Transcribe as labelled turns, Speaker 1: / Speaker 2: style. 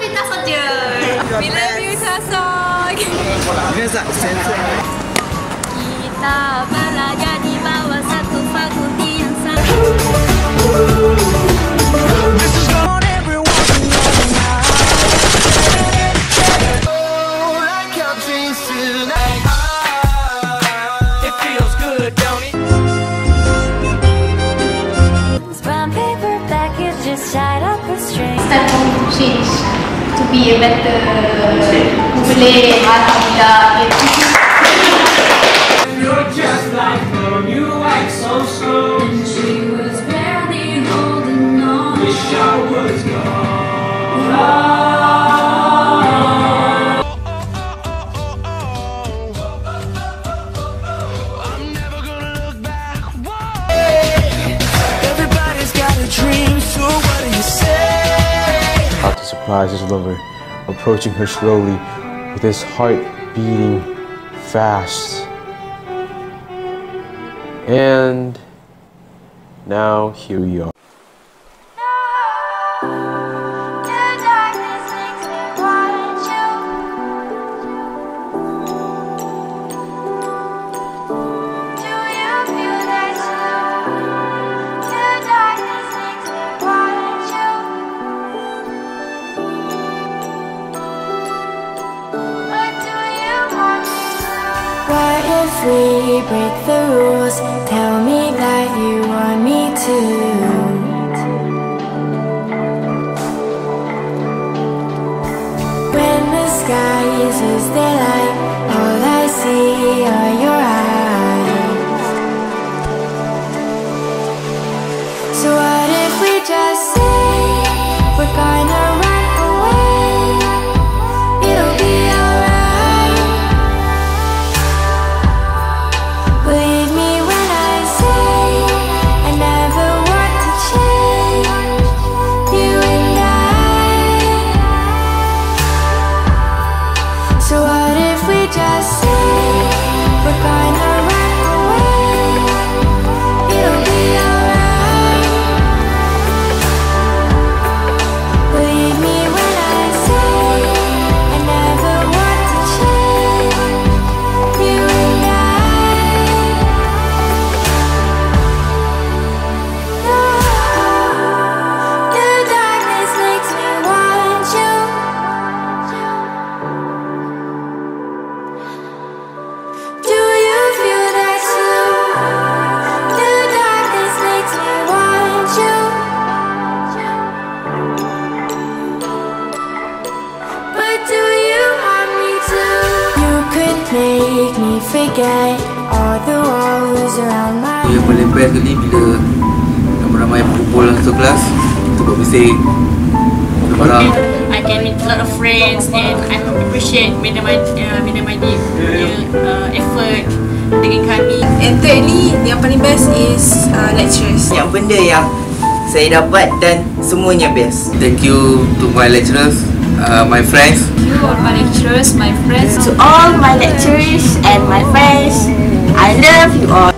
Speaker 1: minta saja.
Speaker 2: We love you, Tasok.
Speaker 1: Kita belajar di bawah satu fakulti yang sama. This brown paper package just tied up with strings.
Speaker 3: Start to change to be better boleh alhamdulillah
Speaker 4: You're just like her, you act so slow.
Speaker 1: She was barely holding on.
Speaker 4: Wish I was
Speaker 5: Everybody's
Speaker 6: About to surprise his lover, approaching her slowly with his heart beating fast. And now here we are.
Speaker 7: What if we break the rules? Tell me that you want me to. When the sky loses their light, just
Speaker 8: Yang paling best kali bila ramai-ramai berkumpul dalam satu kelas Kita buat bising Barang
Speaker 9: I can meet a lot of friends and I appreciate Mina Madi, uh, punya uh, effort dengan kami.
Speaker 2: And thirdly, yang paling best is uh, lecturers.
Speaker 10: Yang benda yang saya dapat dan semuanya best.
Speaker 8: Thank you to my lecturers, uh, my friends
Speaker 1: You are my lecturers, my friends.
Speaker 9: To all my lecturers and my friends, I love you all.